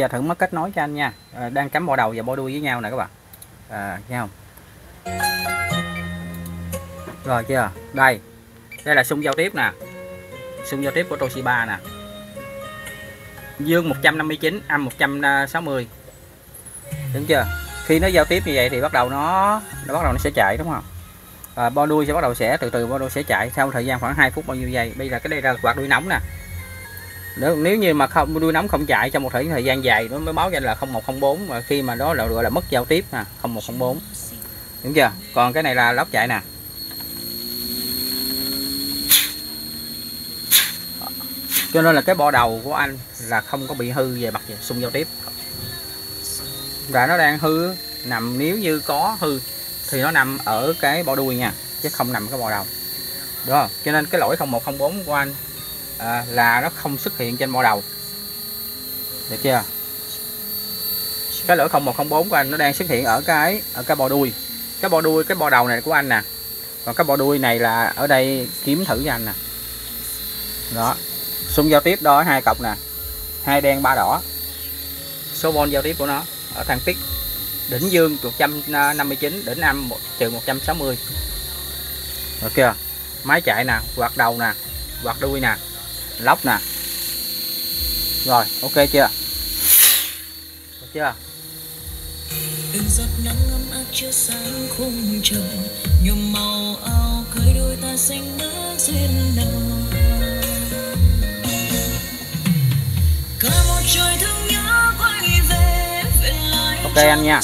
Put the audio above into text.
giờ thử mất kết nối cho anh nha. À, đang cắm bo đầu và bo đuôi với nhau nè các bạn. Ờ, à, thấy không? Rồi chưa? Đây. Đây là xung giao tiếp nè. Xung giao tiếp của Toshiba nè. Dương 159 âm 160 đúng chưa? Khi nó giao tiếp như vậy thì bắt đầu nó nó bắt đầu nó sẽ chạy đúng không? Ờ, à, bo đuôi sẽ bắt đầu sẽ từ từ bo đuôi sẽ chạy. Sau thời gian khoảng 2 phút bao nhiêu giây? Bây giờ cái đây là quạt đuôi nóng nè nếu, nếu như mà không đuôi nóng không chạy trong một thời thời gian dài nó mới báo danh là 0104 mà khi mà đó là gọi là mất giao tiếp nè 0104 đúng chưa? Còn cái này là lóc chạy nè. Cho nên là cái bộ đầu của anh là không có bị hư về mặt xung giao tiếp. Và nó đang hư nằm nếu như có hư thì nó nằm ở cái bộ đuôi nha chứ không nằm cái bộ đầu. Đúng không? Cho nên cái lỗi 0104 của anh à, là nó không xuất hiện trên mỏ đầu. Được chưa? Cái lỗi 0104 của anh nó đang xuất hiện ở cái ở cái bò đuôi. Cái bò đuôi cái bò đầu này của anh nè. Còn cái bò đuôi này là ở đây kiếm thử cho anh nè. Đó. Xung giao tiếp đó hai cọc nè. Hai đen ba đỏ. Số bon giao tiếp của nó ở thang tích đỉnh dương 159 à, đỉnh âm trừ 160 được chưa? Máy chạy nè quạt đầu nè quạt đuôi nè lóc nè. Rồi ok chưa? Được chưa? Từng giọt nắng ấm áp chiếu sáng khung trời nhuộm màu áo cưới đôi ta xanh nước duyên đầu cả một trời thương nhớ quay về về lại ok anh nha